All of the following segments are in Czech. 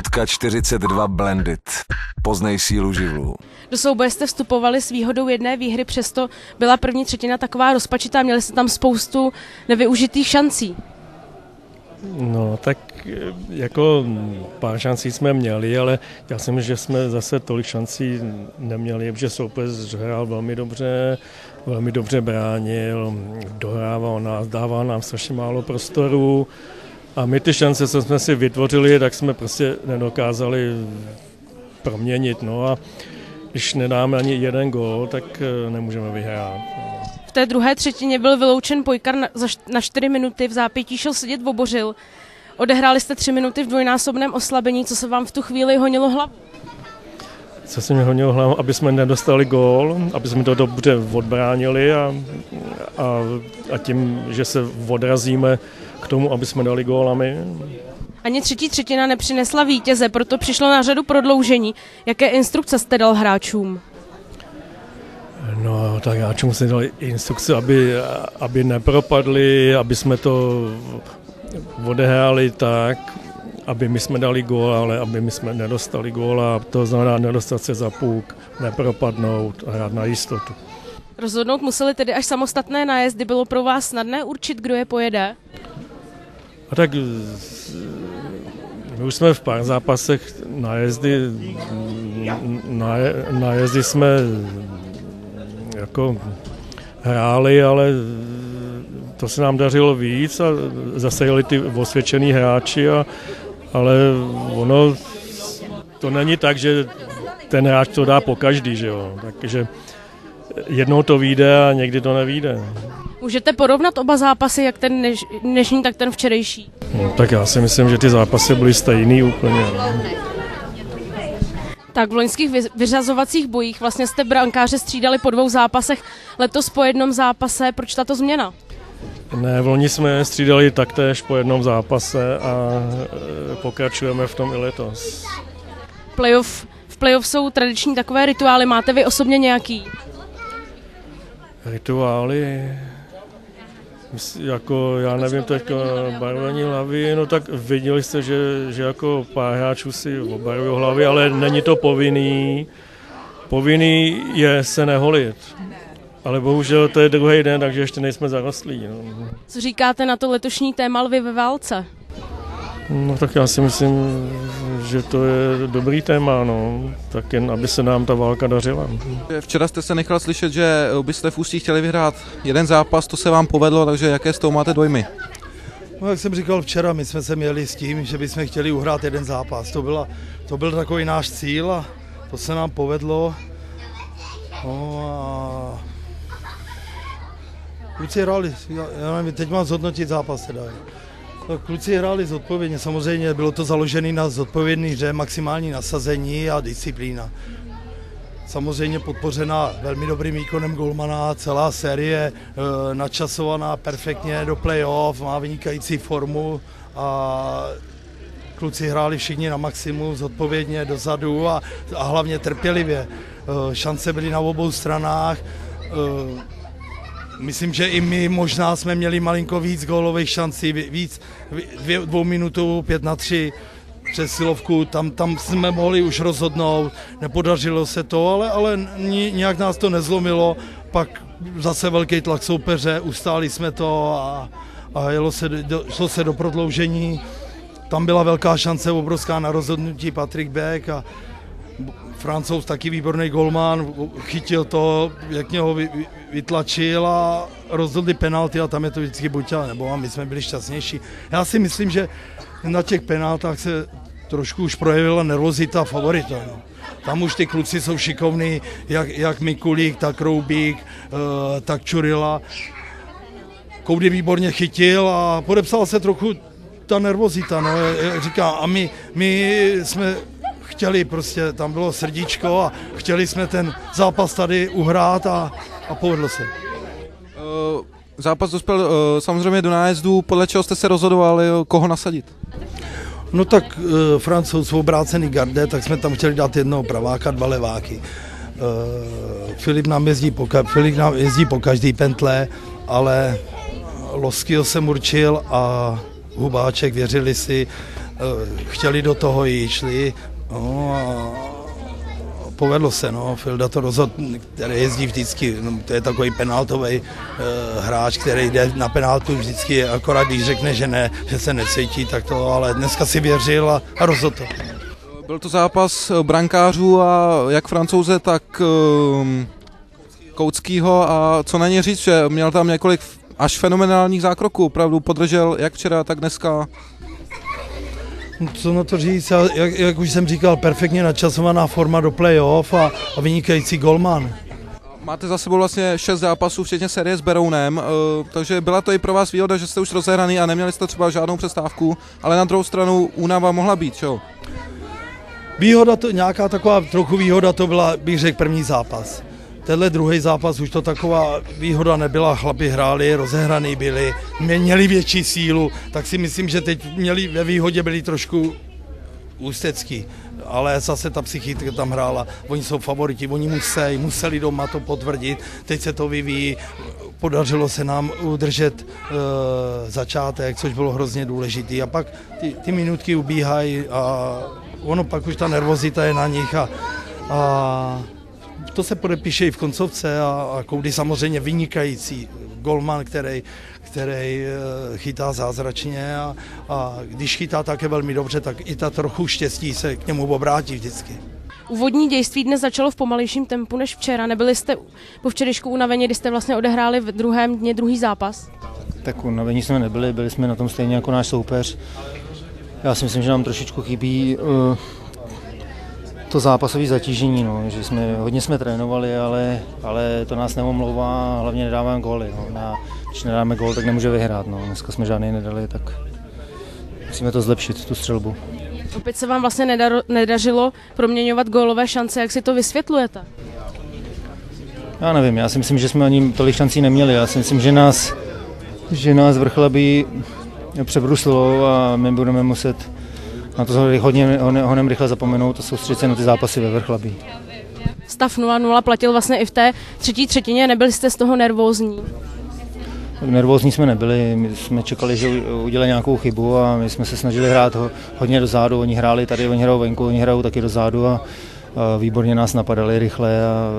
Vodka 42 Blended. Poznej sílu živlů. Do souboje jste vstupovali s výhodou jedné výhry, přesto byla první třetina taková rozpačitá, měli jste tam spoustu nevyužitých šancí. No, tak jako pár šancí jsme měli, ale já si myslím, že jsme zase tolik šancí neměli, protože soupeř hrál velmi dobře, velmi dobře bránil, dohrával nás, dával nám strašně málo prostoru a my ty šance, co jsme si vytvořili, tak jsme prostě nedokázali proměnit. No a když nedáme ani jeden gól, tak eh, nemůžeme vyhrát. V té druhé třetině byl vyloučen Pojkar na, na čtyři minuty, v zápětí šel sedět v obořil. Odehráli jste tři minuty v dvojnásobném oslabení, co se vám v tu chvíli honilo hlavu? Co se mi honilo hlavu, aby jsme nedostali gól, aby jsme to dobře odbránili a, a, a tím, že se odrazíme k tomu, aby jsme dali gól a my. Ani třetí třetina nepřinesla vítěze, proto přišlo na řadu prodloužení. Jaké instrukce jste dal hráčům? No, tak hráčům jsme dali instrukce, aby, aby nepropadli, aby jsme to odehráli tak, aby my jsme dali gól, ale aby my jsme nedostali gól a to znamená nedostat se za půk, nepropadnout a hrát na jistotu. Rozhodnout museli tedy až samostatné nájezdy. Bylo pro vás snadné určit, kdo je pojede? A tak my už jsme v pár zápasech nájezdy, nájezdy jsme jako hráli, ale to se nám dařilo víc a zase jeli ty osvědčený hráči, a, ale ono to není tak, že ten hráč to dá po každý, že jo. Takže jednou to vyjde a někdy to nevíde. Můžete porovnat oba zápasy, jak ten dneš, dnešní, tak ten včerejší? No, tak já si myslím, že ty zápasy byly stejný úplně. Tak v loňských vyřazovacích bojích vlastně jste brankáře střídali po dvou zápasech, letos po jednom zápase. Proč tato změna? Ne, v loni jsme střídali taktéž po jednom zápase a e, pokračujeme v tom i letos. Playoff, v playoff jsou tradiční takové rituály. Máte vy osobně nějaký? Rituály? Jako, já nevím, teďka barvení hlavy, no tak viděli jste, že, že jako pár hráčů si obarvují hlavy, ale není to povinný. Povinný je se neholit. Ale bohužel to je druhý den, takže ještě nejsme zarostlí. No. Co říkáte na to letošní téma lvy ve válce? No tak já si myslím, že to je dobrý téma, no. Tak jen, aby se nám ta válka dařila. Včera jste se nechal slyšet, že byste v Ústí chtěli vyhrát jeden zápas, to se vám povedlo, takže jaké z toho máte dojmy? No, jak jsem říkal včera, my jsme se měli s tím, že bychom chtěli uhrát jeden zápas. To, byla, to byl takový náš cíl a to se nám povedlo. No a kluci hráli, já, já nevím, teď mám zhodnotit zápas teda. Tak kluci hráli zodpovědně, samozřejmě bylo to založené na zodpovědný hře, maximální nasazení a disciplína. Samozřejmě podpořená velmi dobrým výkonem Golmana, celá série e, načasovaná perfektně do playoff, má vynikající formu a kluci hráli všichni na maximum, zodpovědně dozadu a, a hlavně trpělivě. E, šance byly na obou stranách. Myslím, že i my možná jsme měli malinko víc gólových šancí, víc dvě, dvou minutů, pět na tři přes silovku, tam, tam jsme mohli už rozhodnout, nepodařilo se to, ale, ale nějak nás to nezlomilo, pak zase velký tlak soupeře, ustáli jsme to a, a jelo se, do, šlo se do prodloužení. Tam byla velká šance, obrovská na rozhodnutí Patrick Beck a Francouz taky výborný golman, chytil to, jak mě ho vytlačil a rozhodli penalty a tam je to vždycky buď a nebo a my jsme byli šťastnější. Já si myslím, že na těch penaltách se trošku už projevila nervozita favorita. No. Tam už ty kluci jsou šikovní, jak, jak Mikulík, tak Roubík, uh, tak Čurila. Koudy výborně chytil a podepsal se trochu ta nervozita, no, říká, a my, my jsme chtěli, prostě tam bylo srdíčko a chtěli jsme ten zápas tady uhrát a, a povedlo se. Uh, zápas dospěl uh, samozřejmě do nájezdu, podle čeho jste se rozhodovali, koho nasadit? No tak uh, francouz obrácený garde, tak jsme tam chtěli dát jednoho praváka, dva leváky. Uh, Filip nám jezdí po, Filip nám jezdí po každý pentle, ale Loskýho jsem určil a Hubáček, věřili si, chtěli do toho jít, šli. No a povedlo se, no, Filda to rozhod, který jezdí vždycky, no, to je takový penaltový uh, hráč, který jde na penaltu vždycky, akorát když řekne, že ne, že se necítí, tak to, ale dneska si věřil a, a to. Byl to zápas brankářů a jak francouze, tak um, Kouckýho a co na ně říct, že měl tam několik až fenomenálních zákroků, opravdu podržel jak včera, tak dneska. Co na to říct, jak, jak už jsem říkal, perfektně načasovaná forma do playoff a, a vynikající golman. Máte za sebou vlastně šest zápasů, včetně série s Berounem, takže byla to i pro vás výhoda, že jste už rozehraný a neměli jste třeba žádnou přestávku, ale na druhou stranu únava mohla být, čo? Výhoda, to, nějaká taková trochu výhoda to byla, bych řekl, první zápas. Tenhle druhý zápas už to taková výhoda nebyla, chlapi hráli, rozehraný byli, měli větší sílu, tak si myslím, že teď měli ve výhodě byli trošku ústecký, ale zase ta psychika tam hrála, oni jsou favoriti, oni museli, museli doma to potvrdit, teď se to vyvíjí, podařilo se nám udržet e, začátek, což bylo hrozně důležité a pak ty, ty minutky ubíhají a ono pak už ta nervozita je na nich a, a to se podepíše i v koncovce a, a Koudy samozřejmě vynikající golman, který, který eh, chytá zázračně a, a když chytá také velmi dobře, tak i ta trochu štěstí se k němu obrátí vždycky. Úvodní dějství dnes začalo v pomalejším tempu než včera. Nebyli jste po včerejšku unavení, kdy jste vlastně odehráli v druhém dně druhý zápas? Tak unavení jsme nebyli, byli jsme na tom stejně jako náš soupeř. Já si myslím, že nám trošičku chybí uh, to zápasové zatížení, no, že jsme, hodně jsme trénovali, ale, ale to nás neomlouvá, hlavně nedáváme góly. No. Na, když nedáme gól, tak nemůže vyhrát. No. Dneska jsme žádný nedali, tak musíme to zlepšit, tu střelbu. Opět se vám vlastně nedaro, nedařilo proměňovat gólové šance, jak si to vysvětlujete? Já nevím, já si myslím, že jsme ani tolik šancí neměli. Já si myslím, že nás, že nás vrchlabí přebruslilo a my budeme muset na to hodně honem rychle zapomenout a soustředit se na ty zápasy ve vrchlabí. Stav 0-0 platil vlastně i v té třetí třetině, nebyli jste z toho nervózní? Nervózní jsme nebyli, my jsme čekali, že udělají nějakou chybu a my jsme se snažili hrát hodně dozadu, oni hráli tady, oni hrajou venku, oni hrajou taky dozadu a, a výborně nás napadali rychle a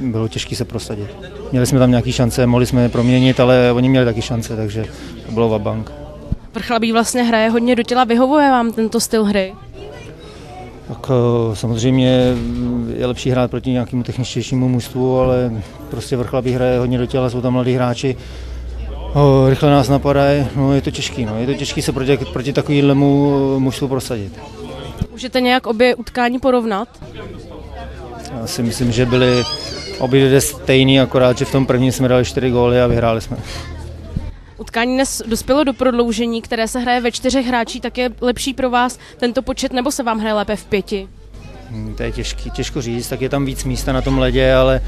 bylo těžké se prosadit. Měli jsme tam nějaké šance, mohli jsme je proměnit, ale oni měli taky šance, takže to bylo vabank. Vrchlabí vlastně hraje hodně do těla, vyhovuje vám tento styl hry? Tak eh, samozřejmě je lepší hrát proti nějakému techničtějšímu mužstvu, ale prostě Vrchlabí hraje hodně do těla, jsou tam mladí hráči, o, rychle nás napadají, no je to těžký, no, je to těžký se proti, proti takovému mužstvu prosadit. Můžete nějak obě utkání porovnat? Já si myslím, že byly obě dvě stejný, akorát, že v tom prvním jsme dali čtyři góly a vyhráli jsme. Utkání dnes dospělo do prodloužení, které se hraje ve čtyřech hráčích, tak je lepší pro vás tento počet, nebo se vám hraje lépe v pěti? Hmm, to je těžký, těžko říct, tak je tam víc místa na tom ledě, ale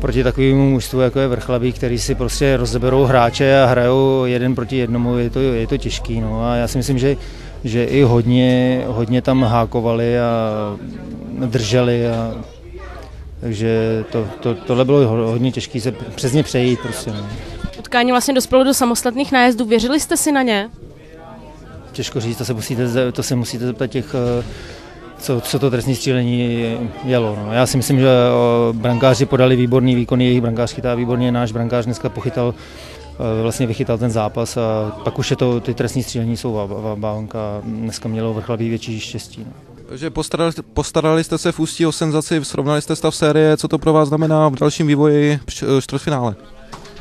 proti takovému mužstvu, jako je Vrchlabí, který si prostě rozeberou hráče a hrajou jeden proti jednomu, je to, je to těžký. No. A já si myslím, že, že i hodně, hodně tam hákovali a drželi. A, takže to, to, tohle bylo hodně těžké se přes ně přejít. Prostě, no utkání vlastně dospělo do samostatných nájezdů. Věřili jste si na ně? Těžko říct, to se musíte, to se musíte zeptat těch, eh, co, co to trestní střílení jelo. No. Já si myslím, že brankáři podali výborný výkon, jejich brankář chytá výborně, náš brankář dneska pochytal eh, vlastně vychytal ten zápas a pak už je to, ty trestní střílení jsou banka a dneska mělo vrchlabí větší štěstí. No. Takže postarali, postarali jste se v Ústí o senzaci, srovnali jste stav série, co to pro vás znamená v dalším vývoji čtvrtfinále?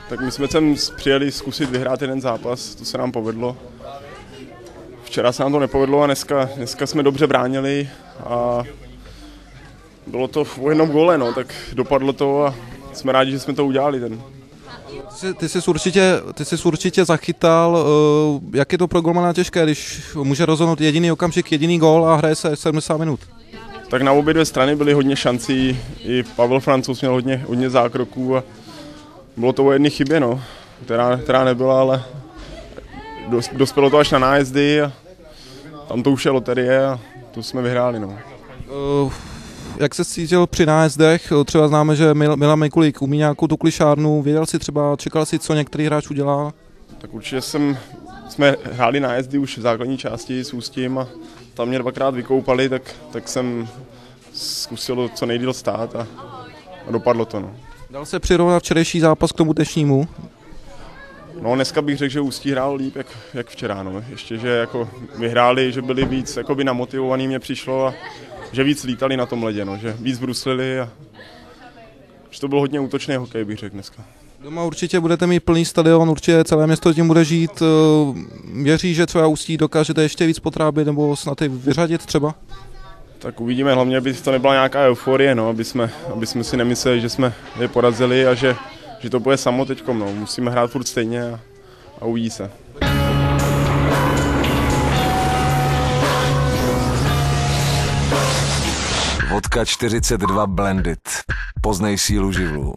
Tak my jsme sem přijeli zkusit vyhrát jeden zápas, to se nám povedlo. Včera se nám to nepovedlo a dneska, dneska jsme dobře bránili a bylo to v jednom gole, no, tak dopadlo to a jsme rádi, že jsme to udělali. Ten. Ty jsi, ty jsi, určitě, ty jsi určitě zachytal, uh, jak je to pro golmana těžké, když může rozhodnout jediný okamžik, jediný gól a hraje se 70 minut. Tak na obě dvě strany byly hodně šancí, i Pavel Francouz měl hodně, hodně zákroků a bylo to o jedné chybě, no, která, která nebyla, ale dospělo to až na nájezdy a tam to už je loterie a tu jsme vyhráli. No. Uh, jak se cítil při nájezdech? Třeba známe, že Milan Mikulík umí nějakou tu klišárnu. Věděl si třeba, čekal si, co některý hráč udělá? Tak určitě jsem jsme hráli nájezdy už v základní části s Ústím a tam mě dvakrát vykoupali, tak, tak jsem zkusil co nejdíl stát a, a dopadlo to. No. Dal se přirovnat včerejší zápas k tomu dnešnímu? No dneska bych řekl, že Ústí hrál líp jak, jak včera. No. Ještě, že jako vyhráli, že byli víc jakoby namotivovaný mě přišlo a že víc lítali na tom ledě, no. že víc bruslili a že to byl hodně útočný hokej, bych řekl dneska. Doma určitě budete mít plný stadion, určitě celé město tím bude žít. Věří, že třeba Ústí dokážete ještě víc potrábit nebo snad i vyřadit třeba? Tak uvidíme, hlavně, aby to nebyla nějaká euforie, no, aby, jsme, aby jsme si nemysleli, že jsme je porazili a že, že to bude samo teď. No. Musíme hrát furt stejně a, a uvidí se. Vodka 42 Blended. Poznej sílu živlů.